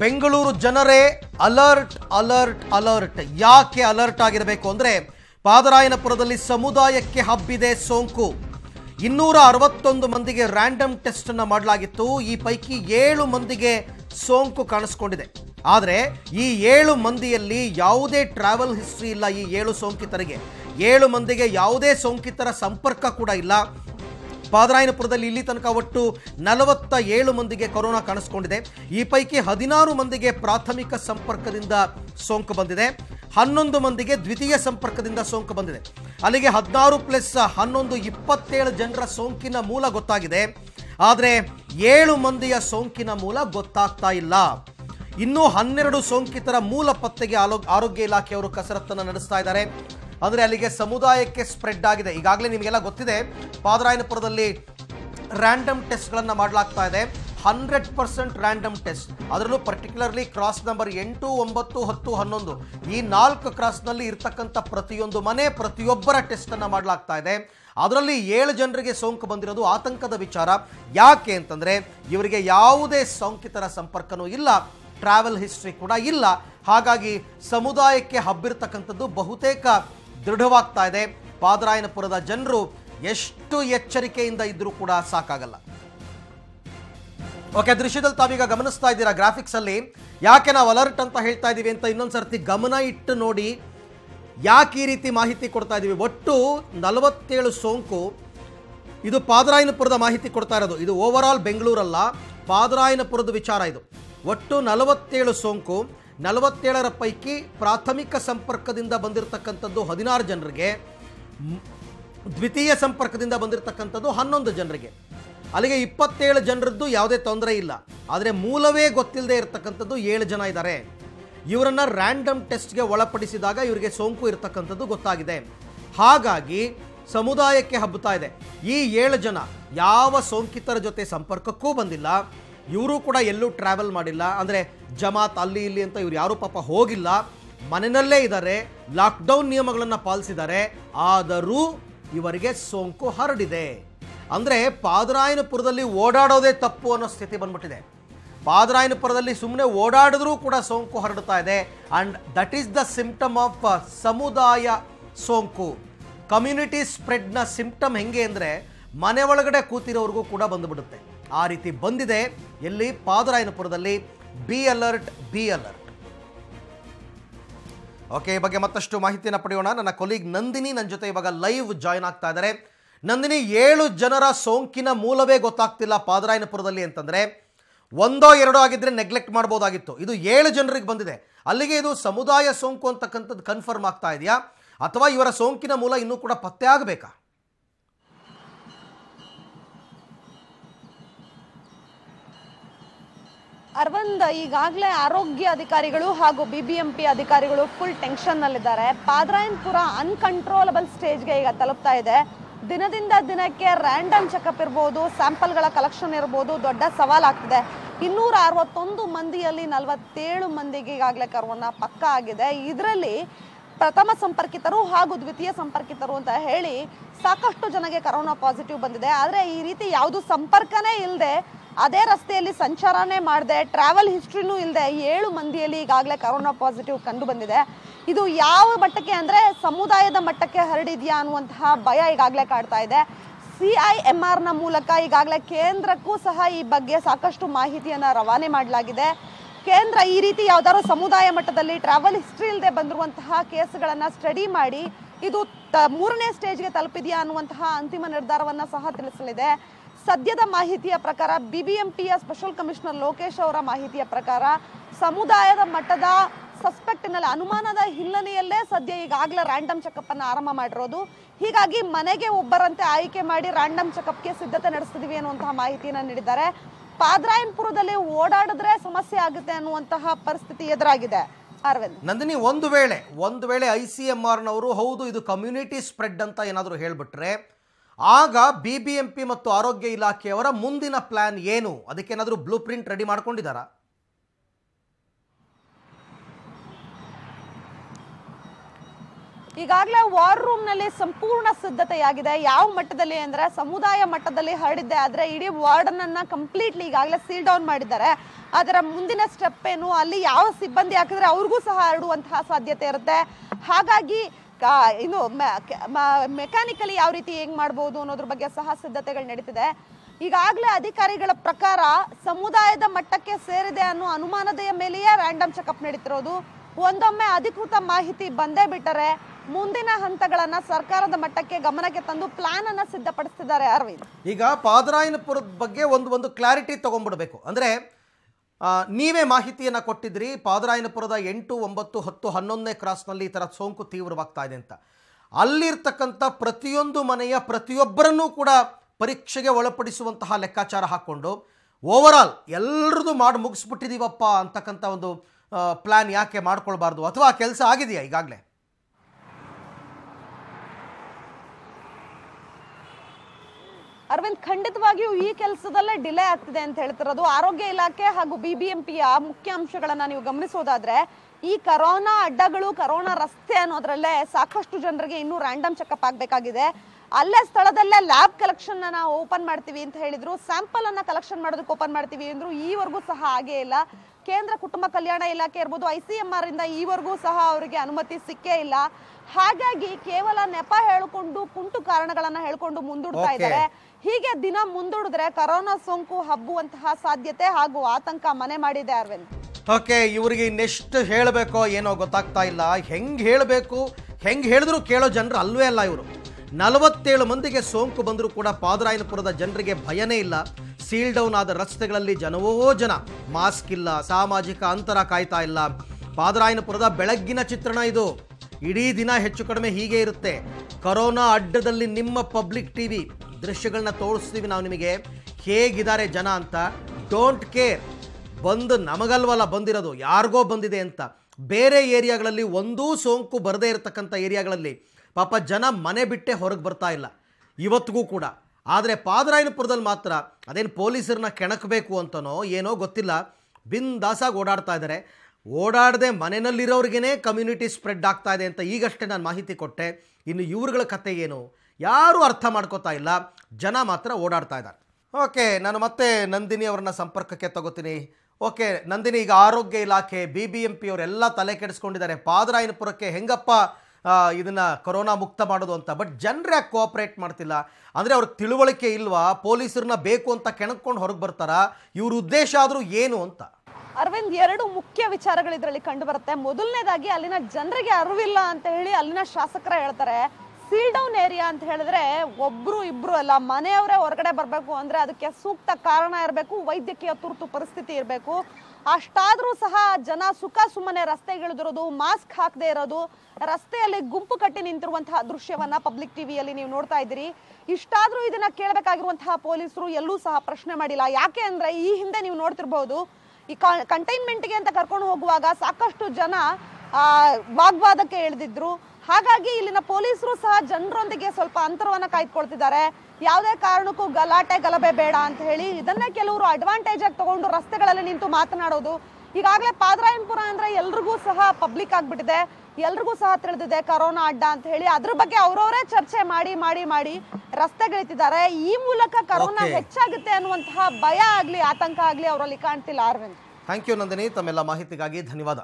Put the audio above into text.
ಬೆಂಗಳೂರು ಜನರೇ alert alert alert. ಯಾಕೆ alert ಆಗಿರಬೇಕು ಅಂದ್ರೆ ಪಾದರಾಯನಪುರದಲ್ಲಿ ಸಮುದಾಯಕ್ಕೆ ಹಬ್ಬಿದೆ ಸೋಂಕು. ಇನ್ನೂರ ಅರವತ್ತೊಂದು ಮಂದಿಗೆ ರ್ಯಾಂಡಮ್ ಟೆಸ್ಟ್ ಅನ್ನ ಮಾಡಲಾಗಿತ್ತು. ಈ ಪೈಕಿ ಏಳು ಮಂದಿಗೆ ಸೋಂಕು ಕಾಣಿಸ್ಕೊಂಡಿದೆ. ಆದರೆ ಈ ಏಳು ಮಂದಿಯಲ್ಲಿ ಯಾವುದೇ ಟ್ರಾವೆಲ್ ಹಿಸ್ಟ್ರಿ ಇಲ್ಲ ಈ ಏಳು ಸೋಂಕಿತರಿಗೆ. ಏಳು ಮಂದಿಗೆ ಯಾವುದೇ ಸೋಂಕಿತರ ಸಂಪರ್ಕ ಕೂಡ ಇಲ್ಲ. ಪಾದರಾಯನಪುರದಲ್ಲಿ ಇಲ್ಲಿ ತನಕ ಒಟ್ಟು ನಲವತ್ತ ಏಳು ಮಂದಿಗೆ ಕೊರೋನಾ ಕಾಣಿಸಿಕೊಂಡಿದೆ. ಈ ಪೈಕಿ ಹದಿನಾರು ಮಂದಿಗೆ ಪ್ರಾಥಮಿಕ ಸಂಪರ್ಕದಿಂದ ಸೋಂಕು ಬಂದಿದೆ. ಹನ್ನೊಂದು ಮಂದಿಗೆ ದ್ವಿತೀಯ ಸಂಪರ್ಕದಿಂದ ಸೋಂಕು ಬಂದಿದೆ. ಅಲ್ಲಿಗೆ ಹದಿನಾರು ಪ್ಲಸ್ ಹನ್ನೊಂದು ಇಪ್ಪತ್ತೇಳು ಜನರ ಸೋಂಕಿನ ಮೂಲ ಗೊತ್ತಾಗಿದೆ. ಆದರೆ ಏಳು ಮಂದಿಯ ಸೋಂಕಿನ ಮೂಲ ಗೊತ್ತಾಗ್ತಾ ಇಲ್ಲ. ಇನ್ನೂ ಹನ್ನೆರಡು ಸೋಂಕಿತರ ಮೂಲ ಪತ್ತೆಗೆ ಆರೋಗ್ಯ ಇಲಾಖೆಯವರು ಕಸರತ್ತನ್ನು ನಡೆಸ್ತಾ ಇದ್ದಾರೆ. ಅಂದರೆ ಅಲ್ಲಿಗೆ ಸಮುದಾಯಕ್ಕೆ ಸ್ಪ್ರೆಡ್ ಆಗಿದೆ. ಈಗಾಗಲೇ ನಿಮಗೆಲ್ಲ ಗೊತ್ತಿದೆ, ಪಾದರಾಯನಪುರದಲ್ಲಿ ರ್ಯಾಂಡಮ್ ಟೆಸ್ಟ್ಗಳನ್ನು ಮಾಡಲಾಗ್ತಾ ಇದೆ. ಹಂಡ್ರೆಡ್ ಪರ್ಸೆಂಟ್ ರ್ಯಾಂಡಮ್ ಟೆಸ್ಟ್ ಅದರಲ್ಲೂ ಪರ್ಟಿಕ್ಯುಲರ್ಲಿ ಕ್ರಾಸ್ ನಂಬರ್ ಎಂಟು, ಒಂಬತ್ತು, ಹತ್ತು, ಹನ್ನೊಂದು. ಈ ನಾಲ್ಕು ಕ್ರಾಸ್ನಲ್ಲಿ ಇರ್ತಕ್ಕಂಥ ಪ್ರತಿಯೊಂದು ಮನೆ ಪ್ರತಿಯೊಬ್ಬರ ಟೆಸ್ಟನ್ನು ಮಾಡಲಾಗ್ತಾ ಇದೆ. ಅದರಲ್ಲಿ ಏಳು ಜನರಿಗೆ ಸೋಂಕು ಬಂದಿರೋದು ಆತಂಕದ ವಿಚಾರ. ಯಾಕೆ ಅಂತಂದರೆ ಇವರಿಗೆ ಯಾವುದೇ ಸೋಂಕಿತರ ಸಂಪರ್ಕನೂ ಇಲ್ಲ ಟ್ರಾವೆಲ್ ಹಿಸ್ಟ್ರಿ ಕೂಡ ಇಲ್ಲ. ಹಾಗಾಗಿ ಸಮುದಾಯಕ್ಕೆ ಹಬ್ಬಿರ್ತಕ್ಕಂಥದ್ದು ಬಹುತೇಕ ದೃಢವಾಗ್ತಾ ಇದೆ. ಪಾದರಾಯನಪುರದ ಜನರು ಎಷ್ಟು ಎಚ್ಚರಿಕೆಯಿಂದ ಇದ್ರೂ ಕೂಡ ಸಾಕಾಗಲ್ಲ. ಓಕೆ, ದೃಶ್ಯದಲ್ಲಿ ತಾವೀಗ ಗಮನಿಸ್ತಾ ಇದ್ದೀರಾ ಗ್ರಾಫಿಕ್ಸ್ ಅಲ್ಲಿ? ಯಾಕೆ ನಾವು ಅಲರ್ಟ್ ಅಂತ ಹೇಳ್ತಾ ಇದ್ದೀವಿ ಅಂತ ಇನ್ನೊಂದ್ಸರ್ತಿ ಗಮನ ಇಟ್ಟು ನೋಡಿ ಯಾಕೆ ಈ ರೀತಿ ಮಾಹಿತಿ ಕೊಡ್ತಾ ಇದ್ದೀವಿ ಒಟ್ಟು ನಲವತ್ತೇಳು ಸೋಂಕು. ಇದು ಪಾದರಾಯನಪುರದ ಮಾಹಿತಿ ಕೊಡ್ತಾ ಇರೋದು. ಇದು ಓವರ್ ಆಲ್ ಬೆಂಗಳೂರಲ್ಲ, ಪಾದರಾಯನಪುರದ ವಿಚಾರ ಇದು. ಒಟ್ಟು ನಲವತ್ತೇಳು ಸೋಂಕು. ನಲವತ್ತೇಳರ ಪೈಕಿ ಪ್ರಾಥಮಿಕ ಸಂಪರ್ಕದಿಂದ ಬಂದಿರತಕ್ಕಂಥದ್ದು ಹದಿನಾರು ಜನರಿಗೆ ದ್ವಿತೀಯ ಸಂಪರ್ಕದಿಂದ ಬಂದಿರತಕ್ಕಂಥದ್ದು ಹನ್ನೊಂದು ಜನರಿಗೆ. ಅಲ್ಲಿಗೆ ಇಪ್ಪತ್ತೇಳು ಜನರದ್ದು ಯಾವುದೇ ತೊಂದರೆ ಇಲ್ಲ. ಆದರೆ ಮೂಲವೇ ಗೊತ್ತಿಲ್ಲದೆ ಇರತಕ್ಕಂಥದ್ದು ಏಳು ಜನ ಇದ್ದಾರೆ ಇವರನ್ನ ರ್ಯಾಂಡಮ್ ಟೆಸ್ಟ್ಗೆ ಒಳಪಡಿಸಿದಾಗ ಇವರಿಗೆ ಸೋಂಕು ಇರತಕ್ಕಂಥದ್ದು ಗೊತ್ತಾಗಿದೆ. ಹಾಗಾಗಿ ಸಮುದಾಯಕ್ಕೆ ಹಬ್ಬುತ್ತಾ ಇದೆ. ಈ ಏಳು ಜನ ಯಾವ ಸೋಂಕಿತರ ಜೊತೆ ಸಂಪರ್ಕಕ್ಕೂ ಬಂದಿಲ್ಲ. ಇವರು ಕೂಡ ಎಲ್ಲೂ ಟ್ರಾವೆಲ್ ಮಾಡಿಲ್ಲ. ಅಂದರೆ ಜಮಾತ್ ಅಲ್ಲಿ ಇಲ್ಲಿ ಅಂತ ಇವ್ರು ಯಾರೂ ಪಾಪ ಹೋಗಿಲ್ಲ. ಮನೆಯಲ್ಲೇ ಇದ್ದಾರೆ. ಲಾಕ್ಡೌನ್ ನಿಯಮಗಳನ್ನು ಪಾಲಿಸಿದ್ದಾರೆ. ಆದರೂ ಇವರಿಗೆ ಸೋಂಕು ಹರಡಿದೆ. ಅಂದರೆ ಪಾದರಾಯನಪುರದಲ್ಲಿ ಓಡಾಡೋದೇ ತಪ್ಪು ಅನ್ನೋ ಸ್ಥಿತಿ ಬಂದ್ಬಿಟ್ಟಿದೆ. ಪಾದರಾಯನಪುರದಲ್ಲಿ ಸುಮ್ಮನೆ ಓಡಾಡಿದ್ರೂ ಕೂಡ ಸೋಂಕು ಹರಡ್ತಾ ಇದೆ. And that is the symptom of ಸಮುದಾಯ ಸೋಂಕು. ಕಮ್ಯುನಿಟಿ ಸ್ಪ್ರೆಡ್ನ ಸಿಂಪ್ಟಮ್ ಹೆಂಗೆ ಅಂದರೆ ಮನೆ ಒಳಗಡೆ ಕೂತಿರೋರಿಗೂ ಕೂಡ ಬಂದುಬಿಡುತ್ತೆ. ಆ ರೀತಿ ಬಂದಿದೆ. ಎಲ್ಲಿ? ಪಾದರಾಯನಪುರದಲ್ಲಿ. Be alert be alert. Okay, ಈ ಬಗ್ಗೆ ಮತ್ತಷ್ಟು ಮಾಹಿತಿಯನ್ನು ಪಡೆಯೋಣ. ನನ್ನ ಕೊಲೀಗ್ ನಂದಿನಿ ನನ್ನ ಜೊತೆ ಇವಾಗ ಲೈವ್ ಜಾಯ್ನ್ ಆಗ್ತಾ ಇದ್ದಾರೆ. ನಂದಿನಿ, ಏಳು ಜನರ ಸೋಂಕಿನ ಮೂಲವೇ ಗೊತ್ತಾಗ್ತಿಲ್ಲ ಪಾದರಾಯನಪುರದಲ್ಲಿ ಅಂತಂದ್ರೆ. ಒಂದೋ ಎರಡೋ ಆಗಿದ್ರೆ ನೆಗ್ಲೆಕ್ಟ್ ಮಾಡ್ಬೋದಾಗಿತ್ತು. ಇದು ಏಳು ಜನರಿಗೆ ಬಂದಿದೆ. ಅಲ್ಲಿಗೆ ಇದು ಸಮುದಾಯ ಸೋಂಕು ಅಂತಕ್ಕಂಥದ್ದು ಕನ್ಫರ್ಮ್ ಆಗ್ತಾ ಇದೆಯಾ? ಅಥವಾ ಇವರ ಸೋಂಕಿನ ಮೂಲ ಇನ್ನೂ ಕೂಡ ಪತ್ತೆ ಆಗಬೇಕಾ? ಅರವಿಂದ್, ಈಗಾಗಲೇ ಆರೋಗ್ಯ ಅಧಿಕಾರಿಗಳು ಹಾಗೂ ಬಿಬಿಎಂಪಿ ಅಧಿಕಾರಿಗಳು full tension Padrayanapura Padarayanapura uncontrollable ಸ್ಟೇಜ್ಗೆ ಈಗ ತಲುಪ್ತಾ ಇದೆ. ದಿನದಿಂದ ದಿನಕ್ಕೆ ರ್ಯಾಂಡಮ್ ಚೆಕಪ್ ಇರ್ಬೋದು ಸ್ಯಾಂಪಲ್ಗಳ ಕಲೆಕ್ಷನ್ ಇರ್ಬೋದು, ದೊಡ್ಡ ಸವಾಲಾಗ್ತಿದೆ ಇನ್ನೂರ ಅರವತ್ತೊಂದು ಮಂದಿಯಲ್ಲಿ ನಲವತ್ತೇಳು ಮಂದಿಗೆ ಈಗಾಗಲೇ ಕರೋನ ಪಕ್ಕ ಆಗಿದೆ. ಇದರಲ್ಲಿ ಪ್ರಥಮ ಸಂಪರ್ಕಿತರು ಹಾಗೂ ದ್ವಿತೀಯ ಸಂಪರ್ಕಿತರು ಅಂತ ಹೇಳಿ ಸಾಕಷ್ಟು ಜನಗೆ ಕರೋನಾ ಪಾಸಿಟಿವ್ ಬಂದಿದೆ. ಆದರೆ ಈ ರೀತಿ ಯಾವುದು ಸಂಪರ್ಕನೇ ಇಲ್ಲದೆ ಅದೇ ರಸ್ತೆಯಲ್ಲಿ ಸಂಚಾರನೇ ಮಾಡದೆ ಟ್ರಾವೆಲ್ ಹಿಸ್ಟ್ರಿನೂ ಇಲ್ಲದೆ ಏಳು ಮಂದಿಯಲ್ಲಿ ಈಗಾಗಲೇ ಕರೋನಾ ಪಾಸಿಟಿವ್ ಕಂಡು ಬಂದಿದೆ. ಇದು ಯಾವ ಮಟ್ಟಕ್ಕೆ ಅಂದರೆ ಸಮುದಾಯದ ಮಟ್ಟಕ್ಕೆ ಹರಡಿದೆಯಾ ಅನ್ನುವಂತಹ ಭಯ ಈಗಾಗಲೇ ಕಾಡ್ತಾ ಇದೆ. ಸಿ ಐ ಎಂ ಆರ್ನ ಮೂಲಕ ಈಗಾಗಲೇ ಕೇಂದ್ರಕ್ಕೂ ಸಹ ಈ ಬಗ್ಗೆ ಸಾಕಷ್ಟು ಮಾಹಿತಿಯನ್ನು ರವಾನೆ ಮಾಡಲಾಗಿದೆ. ಕೇಂದ್ರ ಈ ರೀತಿ ಯಾವುದಾದ್ರು ಸಮುದಾಯ ಮಟ್ಟದಲ್ಲಿ ಟ್ರಾವೆಲ್ ಹಿಸ್ಟ್ರಿ ಇಲ್ಲದೆ ಬಂದಿರುವಂತಹ ಕೇಸ್ಗಳನ್ನು ಸ್ಟಡಿ ಮಾಡಿ, ಇದು ತ ಮೂರನೇ ಸ್ಟೇಜ್ಗೆ ತಲುಪಿದೆಯಾ ಅನ್ನುವಂತಹ ಅಂತಿಮ ನಿರ್ಧಾರವನ್ನು ಸಹ ತಿಳಿಸಲಿದೆ. ಸದ್ಯದ ಮಾಹಿತಿಯ ಪ್ರಕಾರ ಬಿಬಿಎಂಪಿಯ ಸ್ಪೆಷಲ್ ಕಮಿಷನರ್ ಲೋಕೇಶ್ ಅವರ ಮಾಹಿತಿಯ ಪ್ರಕಾರ ಸಮುದಾಯದ ಮಟ್ಟದ ಸಸ್ಪೆಕ್ಟ್ನಲ್ಲಿ ಅನುಮಾನದ ಹಿನ್ನೆಲೆಯಲ್ಲೇ ಸದ್ಯ ಈಗಾಗಲೇ ರ್ಯಾಂಡಮ್ ಚೆಕಪ್ ಅನ್ನು ಆರಂಭ ಮಾಡಿರೋದು. ಹೀಗಾಗಿ ಮನೆಗೆ ಒಬ್ಬರಂತೆ ಆಯ್ಕೆ ಮಾಡಿ ರ್ಯಾಂಡಮ್ ಚೆಕಪ್ಗೆ ಸಿದ್ಧತೆ ನಡೆಸ್ತಿದೀವಿ ಅನ್ನುವಂತಹ ಮಾಹಿತಿಯನ್ನು ನೀಡಿದ್ದಾರೆ. ಪಾದ್ರಾಯನ್ಪುರದಲ್ಲಿ ಓಡಾಡಿದ್ರೆ ಸಮಸ್ಯೆ ಆಗುತ್ತೆ ಅನ್ನುವಂತಹ ಪರಿಸ್ಥಿತಿ ಎದುರಾಗಿದೆ. ಅರವಿಂದ್. ನಂದಿನಿ, ಒಂದು ವೇಳೆ ಒಂದು ವೇಳೆ ಐ ಸಿ ಎಂ ಆರ್ನವರು ಹೌದು, ಇದು ಕಮ್ಯುನಿಟಿ ಸ್ಪ್ರೆಡ್ ಅಂತ ಏನಾದರೂ ಹೇಳಿಬಿಟ್ರೆ ಆಗ ಬಿ ಬಿ ಎಂ ಪಿ ಮತ್ತು ಆರೋಗ್ಯ ಇಲಾಖೆಯವರ ಮುಂದಿನ ಪ್ಲಾನ್ ಏನು? ಅದಕ್ಕೇನಾದರೂ ಬ್ಲೂ ಪ್ರಿಂಟ್ ರೆಡಿ ಮಾಡ್ಕೊಂಡಿದ್ದಾರಾ? ಈಗಾಗಲೇ ವಾರ್ ರೂಮ್ನಲ್ಲಿ ಸಂಪೂರ್ಣ ಸಿದ್ಧತೆಯಾಗಿದೆ. ಯಾವ ಮಟ್ಟದಲ್ಲಿ ಅಂದ್ರೆ ಸಮುದಾಯ ಮಟ್ಟದಲ್ಲಿ ಹರಡಿದ್ದೆ ಆದ್ರೆ ಇಡೀ ಅನ್ನ ಕಂಪ್ಲೀಟ್ಲಿ ಈಗಾಗಲೇ ಸೀಲ್ ಡೌನ್ ಮಾಡಿದ್ದಾರೆ. ಅದರ ಮುಂದಿನ ಸ್ಟೆಪ್ ಏನು? ಅಲ್ಲಿ ಯಾವ ಸಿಬ್ಬಂದಿ ಹಾಕಿದ್ರೆ ಅವ್ರಿಗೂ ಸಹ ಹರಡುವಂತಹ ಸಾಧ್ಯತೆ ಇರುತ್ತೆ. ಹಾಗಾಗಿ ಇನ್ನು ಮೆಕ್ಯಾನಿಕಲಿ ಯಾವ ರೀತಿ ಹೆಂಗ್ ಮಾಡ್ಬೋದು ಅನ್ನೋದ್ರ ಬಗ್ಗೆ ಸಹ ಸಿದ್ಧತೆಗಳು ನಡೀತಿದೆ. ಈಗಾಗಲೇ ಅಧಿಕಾರಿಗಳ ಪ್ರಕಾರ ಸಮುದಾಯದ ಮಟ್ಟಕ್ಕೆ ಸೇರಿದೆ ಅನ್ನೋ ಅನುಮಾನದ ಮೇಲೆಯೇ ರ್ಯಾಂಡಮ್ ಚೆಕಪ್ ನಡೀತಿರೋದು. ಒಂದೊಮ್ಮೆ ಅಧಿಕೃತ ಮಾಹಿತಿ ಬಂದೇ ಬಿಟ್ಟರೆ ಮುಂದಿನ ಹಂತಗಳನ್ನ ಸರ್ಕಾರದ ಮಟ್ಟಕ್ಕೆ ಗಮನಕ್ಕೆ ತಂದು ಪ್ಲಾನ್ ಅನ್ನ ಸಿದ್ಧಪಡಿಸ್ತಿದ್ದಾರೆ ಅರವಿಂದ್. ಈಗ ಪಾದರಾಯನಪುರದ ಬಗ್ಗೆ ಒಂದು ಒಂದು ಕ್ಲಾರಿಟಿ ತಗೊಂಡ್ಬಿಡ್ಬೇಕು. ಅಂದರೆ ನೀವೇ ಮಾಹಿತಿಯನ್ನು ಕೊಟ್ಟಿದ್ರಿ ಪಾದರಾಯನಪುರದ ಎಂಟು, ಒಂಬತ್ತು, ಹತ್ತು, ಹನ್ನೊಂದನೇ ಕ್ರಾಸ್ನಲ್ಲಿ ಈ ಥರ ಸೋಂಕು ತೀವ್ರವಾಗ್ತಾ ಇದೆ ಅಂತ. ಅಲ್ಲಿರ್ತಕ್ಕಂಥ ಪ್ರತಿಯೊಂದು ಮನೆಯ ಪ್ರತಿಯೊಬ್ಬರನ್ನೂ ಕೂಡ ಪರೀಕ್ಷೆಗೆ ಒಳಪಡಿಸುವಂತಹ ಲೆಕ್ಕಾಚಾರ ಹಾಕ್ಕೊಂಡು ಓವರಾಲ್ ಎಲ್ಲರದು ಮಾಡಿ ಮುಗಿಸ್ಬಿಟ್ಟಿದ್ದೀವಪ್ಪ ಅಂತಕ್ಕಂಥ ಒಂದು ಪ್ಲ್ಯಾನ್ ಯಾಕೆ ಮಾಡ್ಕೊಳ್ಬಾರ್ದು? ಅಥವಾ ಕೆಲಸ ಆಗಿದೆಯಾ ಈಗಾಗಲೇ? ಅರವಿಂದ್, ಖಂಡಿತವಾಗಿಯೂ ಈ ಕೆಲಸದಲ್ಲೇ ಡಿಲೇ ಆಗ್ತಿದೆ ಅಂತ ಹೇಳ್ತಿರೋದು. ಆರೋಗ್ಯ ಇಲಾಖೆ ಹಾಗೂ ಬಿಬಿಎಂಪಿಯ ಮುಖ್ಯ ಅಂಶಗಳನ್ನ ನೀವು ಗಮನಿಸೋದಾದ್ರೆ, ಈ ಕರೋನಾ ಅಡ್ಡಗಳು, ಕರೋನಾ ರಸ್ತೆ ಅನ್ನೋದ್ರಲ್ಲೇ ಸಾಕಷ್ಟು ಜನರಿಗೆ ಇನ್ನೂ ರ್ಯಾಂಡಮ್ ಚೆಕಪ್ ಆಗಬೇಕಾಗಿದೆ. ಅಲ್ಲೇ ಸ್ಥಳದಲ್ಲೇ ಲ್ಯಾಬ್ ಕಲೆಕ್ಷನ್ ನಾವು ಓಪನ್ ಮಾಡ್ತೀವಿ ಅಂತ ಹೇಳಿದ್ರು. ಸ್ಯಾಂಪಲ್ ಅನ್ನ ಕಲೆಕ್ಷನ್ ಮಾಡೋದಕ್ಕೆ ಓಪನ್ ಮಾಡ್ತೀವಿ ಅಂದ್ರು ಈವರೆಗೂ ಸಹ ಹಾಗೇ ಇಲ್ಲ. ಕೇಂದ್ರ ಕುಟುಂಬ ಕಲ್ಯಾಣ ಇಲಾಖೆ ಇರ್ಬೋದು ಐ ಸಿ ಎಂ ಆರ್ ಇಂದ ಈವರೆಗೂ ಸಹ ಅವರಿಗೆ ಅನುಮತಿ ಸಿಕ್ಕೇ ಇಲ್ಲ. ಹಾಗಾಗಿ ಕೇವಲ ನೆಪ ಹೇಳಿಕೊಂಡು ಕುಂಟು ಕಾರಣಗಳನ್ನ ಹೇಳ್ಕೊಂಡು ಮುಂದೂಡ್ತಾ ಇದ್ದಾರೆ. ಹೀಗೆ ದಿನ ಮುಂದೂಡಿದ್ರೆ ಕರೋನಾ ಸೋಂಕು ಹಬ್ಬುವಂತಹ ಸಾಧ್ಯತೆ ಹಾಗೂ ಆತಂಕ ಮನೆ ಮಾಡಿದೆ ಅರವಿಂದ್. ಓಕೆ ಇವರಿಗೆ ಇನ್ನೆಷ್ಟು ಹೇಳಬೇಕೋ ಏನೋ ಗೊತ್ತಾಗ್ತಾ ಇಲ್ಲ. ಹೆಂಗೆ ಹೇಳಬೇಕು? ಹೆಂಗೆ ಹೇಳಿದ್ರು ಕೇಳೋ ಜನರು ಅಲ್ವೇ ಅಲ್ಲ ಇವರು. ನಲವತ್ತೇಳು ಮಂದಿಗೆ ಸೋಂಕು ಬಂದರೂ ಕೂಡ ಪಾದರಾಯನಪುರದ ಜನರಿಗೆ ಭಯನೇ ಇಲ್ಲ. ಸೀಲ್ ಡೌನ್ ಆದ ರಸ್ತೆಗಳಲ್ಲಿ ಜನವೋ ಜನ. ಮಾಸ್ಕ್ ಇಲ್ಲ, ಸಾಮಾಜಿಕ ಅಂತರ ಕಾಯ್ತಾ ಇಲ್ಲ. ಪಾದರಾಯನಪುರದ ಬೆಳಗ್ಗಿನ ಚಿತ್ರಣ ಇದು. ಇಡೀ ದಿನ ಹೆಚ್ಚು ಕಡಿಮೆ ಹೀಗೆ ಇರುತ್ತೆ. ಕರೋನಾ ಅಡ್ಡದಲ್ಲಿ ನಿಮ್ಮ ಪಬ್ಲಿಕ್ ಟಿ ವಿ ದೃಶ್ಯಗಳನ್ನ ತೋರಿಸ್ತೀವಿ ನಾವು ನಿಮಗೆ. ಹೇಗಿದ್ದಾರೆ ಜನ ಅಂತ. Don't care. ಬಂದು ನಮಗಲ್ವಲ್ಲ, ಬಂದಿರೋದು. ಯಾರಿಗೋ ಬಂದಿದೆ ಅಂತ. ಬೇರೆ ಏರಿಯಾಗಳಲ್ಲಿ ಒಂದೂ ಸೋಂಕು ಬರದೇ ಇರತಕ್ಕಂಥ ಏರಿಯಾಗಳಲ್ಲಿ. ಪಾಪ ಜನ ಮನೆ ಬಿಟ್ಟೆ ಹೊರಗೆ ಬರ್ತಾ ಇಲ್ಲ. ಇವತ್ತಿಗೂ ಕೂಡ. ಆದರೆ ಪಾದರಾಯನಪುರದಲ್ಲಿ ಮಾತ್ರ ಅದೇನು ಪೊಲೀಸರನ್ನ ಕೆಣಕಬೇಕು ಅಂತನೋ ಏನೋ ಗೊತ್ತಿಲ್ಲ. ಬಿಂದಾಸಾಗಿ ಓಡಾಡ್ತಾ ಇದ್ದಾರೆ ಓಡಾಡದೆ ಮನೆಯಲ್ಲಿರೋರಿಗೇ ಕಮ್ಯುನಿಟಿ ಸ್ಪ್ರೆಡ್ ಆಗ್ತಾ ಇದೆ ಅಂತ ಈಗಷ್ಟೇ ನಾನು ಮಾಹಿತಿ ಕೊಟ್ಟೆ. ಇನ್ನು ಇವ್ರುಗಳ ಕತೆ ಏನು? ಯಾರೂ ಅರ್ಥ ಮಾಡ್ಕೋತಾ ಇಲ್ಲ. ಜನ ಮಾತ್ರ ಓಡಾಡ್ತಾ ಇದ್ದಾರೆ ಓಕೆ, ನಾನು ಮತ್ತೆ ನಂದಿನಿ ಅವರನ್ನ ಸಂಪರ್ಕಕ್ಕೆ ತಗೋತೀನಿ. ಓಕೆ, ನಂದಿನಿ ಈಗ ಆರೋಗ್ಯ ಇಲಾಖೆ ಬಿ ಬಿ ಎಂ ಪಿ ಅವರೆಲ್ಲ ತಲೆ ಕೆಡಿಸ್ಕೊಂಡಿದ್ದಾರೆ. ಪಾದರಾಯನಪುರಕ್ಕೆ ಹೆಂಗಪ್ಪ? ಇದನ್ನ ಕೊರೋನಾ ಮುಕ್ತ ಮಾಡೋದು ಅಂತ. ಬಟ್ ಜನರು ಯಾಕೆ ಕೋಆಪ್ರೇಟ್ ಮಾಡ್ತಿಲ್ಲ. ಅಂದರೆ ಅವ್ರಿಗೆ ತಿಳುವಳಿಕೆ ಇಲ್ವಾ? ಪೊಲೀಸರನ್ನ ಬೇಕು ಅಂತ ಕೆಣಕೊಂಡು ಹೊರಗೆ ಬರ್ತಾರಾ? ಇವ್ರ ಉದ್ದೇಶ ಆದರೂ ಏನು ಅಂತ? ಅರವಿಂದ್, ಎರಡು ಮುಖ್ಯ ವಿಚಾರಗಳು ಇದರಲ್ಲಿ ಕಂಡು ಬರುತ್ತೆ. ಮೊದಲನೇದಾಗಿ ಅಲ್ಲಿನ ಜನರಿಗೆ ಅರಿವಿಲ್ಲ ಅಂತ ಹೇಳಿ ಅಲ್ಲಿನ ಶಾಸಕರ ಹೇಳ್ತಾರೆ. ಸೀಲ್ ಡೌನ್ ಏರಿಯಾ ಅಂತ ಹೇಳಿದ್ರೆ ಒಬ್ರು ಇಬ್ರು ಅಲ್ಲ, ಮನೆಯವರೇ ಹೊರಗಡೆ ಬರಬೇಕು ಅಂದ್ರೆ ಅದಕ್ಕೆ ಸೂಕ್ತ ಕಾರಣ ಇರಬೇಕು, ವೈದ್ಯಕೀಯ ತುರ್ತು ಪರಿಸ್ಥಿತಿ ಇರಬೇಕು. ಅಷ್ಟಾದ್ರೂ ಸಹ ಜನ ಸುಖ ಸುಮ್ಮನೆ ರಸ್ತೆಗಿಳಿದಿರೋದು ಮಾಸ್ಕ್ ಹಾಕದೇ ಇರೋದು, ರಸ್ತೆಯಲ್ಲಿ ಗುಂಪು ಕಟ್ಟಿ ನಿಂತಿರುವಂತಹ ದೃಶ್ಯವನ್ನ ಪಬ್ಲಿಕ್ ಟಿವಿಯಲ್ಲಿ ನೀವು ನೋಡ್ತಾ ಇದ್ದೀರಿ. ಇಷ್ಟಾದ್ರೂ ಇದನ್ನ ಕೇಳಬೇಕಾಗಿರುವಂತಹ ಪೊಲೀಸರು ಎಲ್ಲೂ ಸಹ ಪ್ರಶ್ನೆ ಮಾಡಿಲ್ಲ. ಯಾಕೆ ಅಂದ್ರೆ ಈ ಹಿಂದೆ ನೀವು ನೋಡ್ತಿರ್ಬಹುದು ಈ ಕಂಟೈನ್ಮೆಂಟ್ಗೆ ಅಂತ ಕರ್ಕೊಂಡು ಹೋಗುವಾಗ ಸಾಕಷ್ಟು ಜನ ವಾಗ್ವಾದಕ್ಕೆ ಇಳಿದಿದ್ರು. ಹಾಗಾಗಿ ಇಲ್ಲಿನ ಪೊಲೀಸರು ಸಹ ಜನರೊಂದಿಗೆ ಸ್ವಲ್ಪ ಅಂತರವನ್ನ ಕಾಯ್ದುಕೊಳ್ತಿದ್ದಾರೆ. ಯಾವುದೇ ಕಾರಣಕ್ಕೂ ಗಲಾಟೆ ಗಲಭೆ ಬೇಡ ಅಂತ ಹೇಳಿ ಇದನ್ನೇ ಕೆಲವರು ಅಡ್ವಾಂಟೇಜ್ ಆಗಿ ತಗೊಂಡು ರಸ್ತೆಗಳಲ್ಲಿ ನಿಂತು ಮಾತನಾಡೋದು. ಈಗಾಗಲೇ ಪಾದರಾಯನಪುರ ಅಂದ್ರೆ ಎಲ್ರಿಗೂ ಸಹ ಪಬ್ಲಿಕ್ ಆಗ್ಬಿಟ್ಟಿದೆ. ಎಲ್ರಿಗೂ ಸಹ ತಿಳಿದಿದೆ ಕರೋನಾ ಅಡ್ಡ ಅಂತ ಹೇಳಿ. ಅದ್ರ ಬಗ್ಗೆ ಅವರವರೇ ಚರ್ಚೆ ಮಾಡಿ ಮಾಡಿ ಮಾಡಿ ರಸ್ತೆಗಳಿತಿದ್ದಾರೆ. ಈ ಮೂಲಕ ಕರೋನಾ ಹೆಚ್ಚಾಗುತ್ತೆ ಅನ್ನುವಂತಹ ಭಯ ಆಗ್ಲಿ ಆತಂಕ ಆಗ್ಲಿ ಅವರಲ್ಲಿ ಕಾಣ್ತಿಲ್ಲ ಅರವಿಂದ್. Thank you Nandini. ತಮ್ಮೆಲ್ಲ ಮಾಹಿತಿಗಾಗಿ ಧನ್ಯವಾದ.